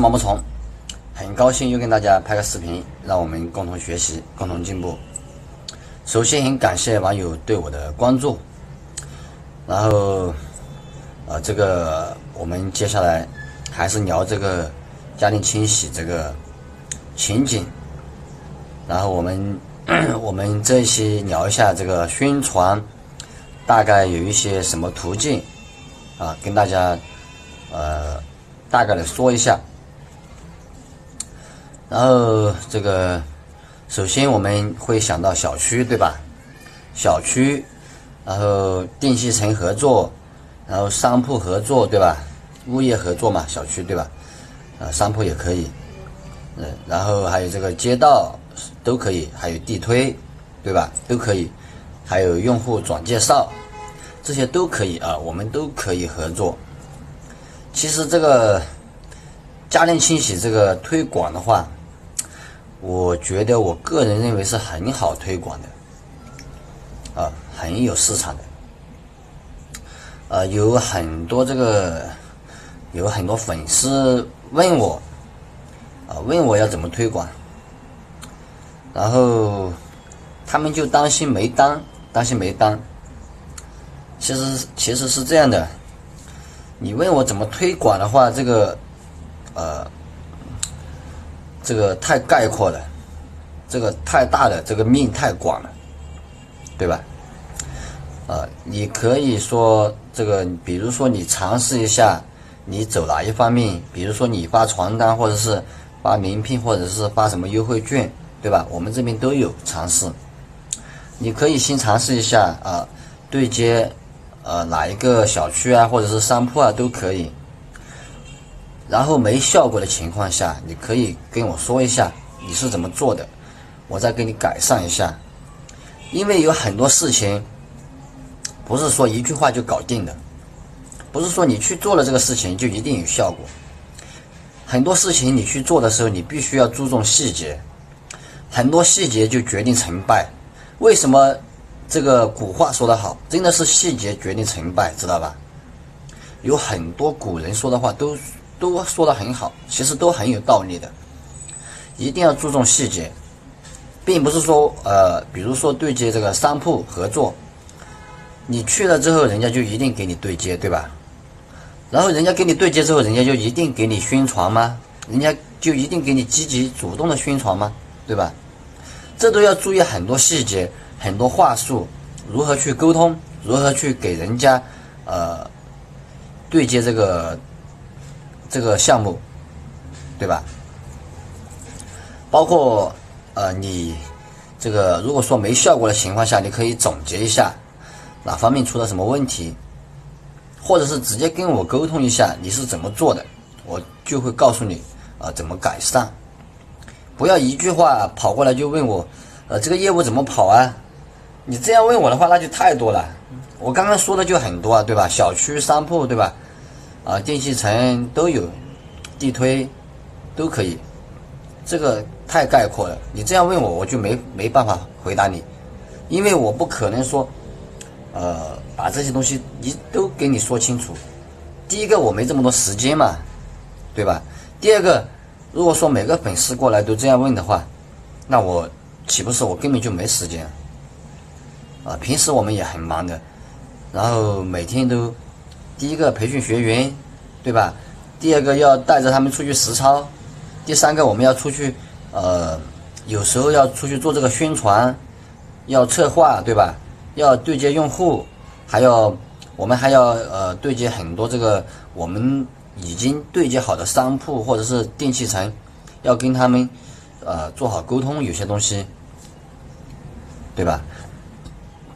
毛毛虫，很高兴又跟大家拍个视频，让我们共同学习，共同进步。首先，很感谢网友对我的关注。然后，啊，这个我们接下来还是聊这个家庭清洗这个情景。然后我们 我们这一期聊一下这个宣传，大概有一些什么途径啊，跟大家呃大概的说一下。然后这个，首先我们会想到小区，对吧？小区，然后电器城合作，然后商铺合作，对吧？物业合作嘛，小区对吧？啊，商铺也可以，嗯，然后还有这个街道都可以，还有地推，对吧？都可以，还有用户转介绍，这些都可以啊，我们都可以合作。其实这个家电清洗这个推广的话，我觉得我个人认为是很好推广的，啊，很有市场的，呃，有很多这个有很多粉丝问我，啊，问我要怎么推广，然后他们就担心没单，担心没单。其实其实是这样的，你问我怎么推广的话，这个，呃。这个太概括了，这个太大了，这个命太广了，对吧？啊，你可以说这个，比如说你尝试一下，你走哪一方面？比如说你发传单，或者是发名片，或者是发什么优惠券，对吧？我们这边都有尝试。你可以先尝试一下啊，对接呃哪一个小区啊，或者是商铺啊，都可以。然后没效果的情况下，你可以跟我说一下你是怎么做的，我再给你改善一下。因为有很多事情不是说一句话就搞定的，不是说你去做了这个事情就一定有效果。很多事情你去做的时候，你必须要注重细节，很多细节就决定成败。为什么这个古话说得好？真的是细节决定成败，知道吧？有很多古人说的话都。都说的很好，其实都很有道理的。一定要注重细节，并不是说呃，比如说对接这个商铺合作，你去了之后，人家就一定给你对接，对吧？然后人家给你对接之后，人家就一定给你宣传吗？人家就一定给你积极主动的宣传吗？对吧？这都要注意很多细节，很多话术，如何去沟通，如何去给人家呃对接这个。这个项目，对吧？包括呃，你这个如果说没效果的情况下，你可以总结一下哪方面出了什么问题，或者是直接跟我沟通一下你是怎么做的，我就会告诉你啊怎么改善。不要一句话跑过来就问我，呃，这个业务怎么跑啊？你这样问我的话，那就太多了。我刚刚说的就很多啊，对吧？小区商铺，对吧？啊，电器城都有，地推都可以，这个太概括了。你这样问我，我就没没办法回答你，因为我不可能说，呃，把这些东西一都给你说清楚。第一个，我没这么多时间嘛，对吧？第二个，如果说每个粉丝过来都这样问的话，那我岂不是我根本就没时间？啊，平时我们也很忙的，然后每天都。第一个培训学员，对吧？第二个要带着他们出去实操，第三个我们要出去，呃，有时候要出去做这个宣传，要策划，对吧？要对接用户，还要我们还要呃对接很多这个我们已经对接好的商铺或者是电器城，要跟他们呃做好沟通，有些东西，对吧？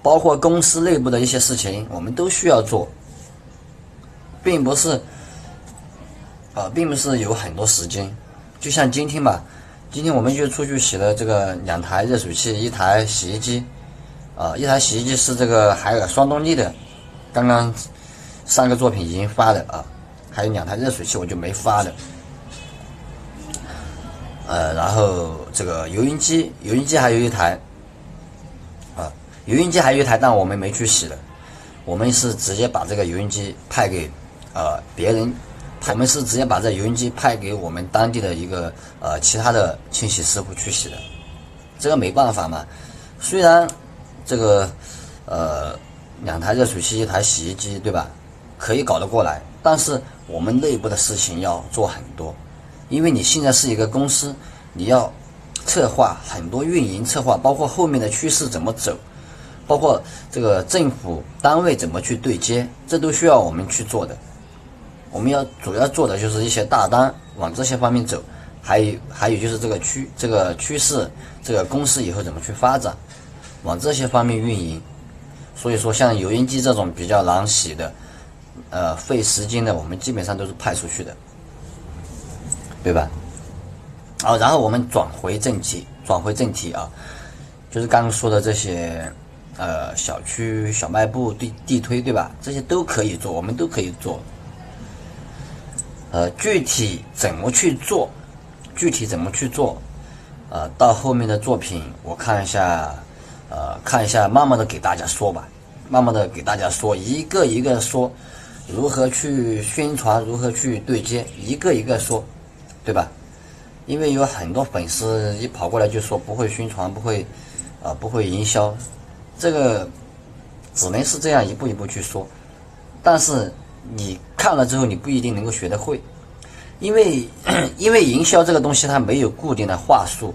包括公司内部的一些事情，我们都需要做。并不是，啊，并不是有很多时间，就像今天吧，今天我们就出去洗了这个两台热水器，一台洗衣机，啊，一台洗衣机是这个海尔双动力的，刚刚三个作品已经发了啊，还有两台热水器我就没发了，呃，然后这个油烟机，油烟机还有一台，啊，油烟机还有一台，但我们没去洗了，我们是直接把这个油烟机派给。呃，别人他们是直接把这油烟机派给我们当地的一个呃其他的清洗师傅去洗的，这个没办法嘛。虽然这个呃两台热水器一台洗衣机对吧，可以搞得过来，但是我们内部的事情要做很多，因为你现在是一个公司，你要策划很多运营策划，包括后面的趋势怎么走。包括这个政府单位怎么去对接，这都需要我们去做的。我们要主要做的就是一些大单，往这些方面走。还有还有就是这个趋这个趋势，这个公司以后怎么去发展，往这些方面运营。所以说，像油烟机这种比较难洗的，呃，费时间的，我们基本上都是派出去的，对吧？好，然后我们转回正题，转回正题啊，就是刚刚说的这些。呃，小区小卖部地地推对吧？这些都可以做，我们都可以做。呃，具体怎么去做？具体怎么去做？呃，到后面的作品我看一下，呃，看一下，慢慢的给大家说吧，慢慢的给大家说，一个一个说，如何去宣传，如何去对接，一个一个说，对吧？因为有很多粉丝一跑过来就说不会宣传，不会，啊，不会营销。这个只能是这样一步一步去说，但是你看了之后，你不一定能够学得会，因为 因为营销这个东西它没有固定的话术，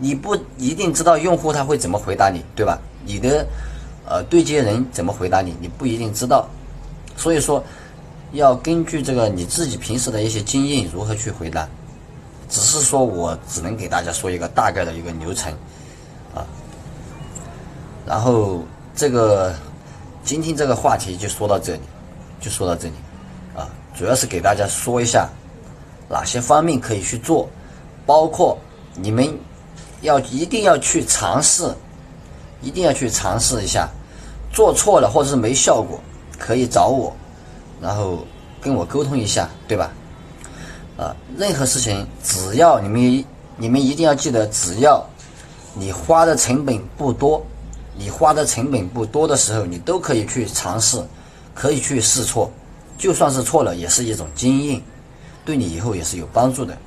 你不一定知道用户他会怎么回答你，对吧？你的呃对接人怎么回答你，你不一定知道，所以说要根据这个你自己平时的一些经验如何去回答，只是说我只能给大家说一个大概的一个流程。啊。然后这个今天这个话题就说到这里，就说到这里，啊，主要是给大家说一下哪些方面可以去做，包括你们要一定要去尝试，一定要去尝试一下，做错了或者是没效果，可以找我，然后跟我沟通一下，对吧？啊，任何事情只要你们你们一定要记得，只要你花的成本不多。你花的成本不多的时候，你都可以去尝试，可以去试错，就算是错了，也是一种经验，对你以后也是有帮助的。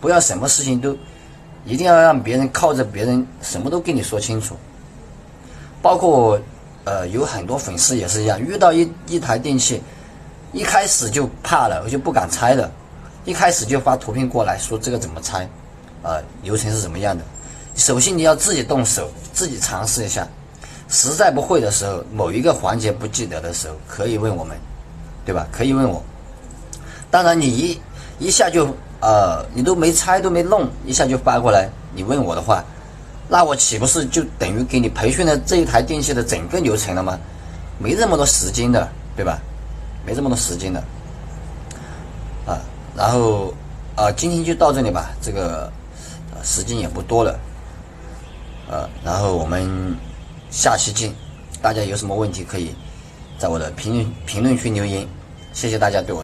不要什么事情都一定要让别人靠着别人什么都跟你说清楚。包括呃，有很多粉丝也是一样，遇到一一台电器，一开始就怕了，我就不敢拆了，一开始就发图片过来说这个怎么拆，啊，流程是怎么样的。首先你要自己动手，自己尝试一下。实在不会的时候，某一个环节不记得的时候，可以问我们，对吧？可以问我。当然，你一一下就呃，你都没拆都没弄，一下就发过来，你问我的话，那我岂不是就等于给你培训了这一台电器的整个流程了吗？没这么多时间的，对吧？没这么多时间的。啊，然后啊，今天就到这里吧，这个时间也不多了。呃，然后我们。下期见，大家有什么问题可以在我的评论评论区留言，谢谢大家对我。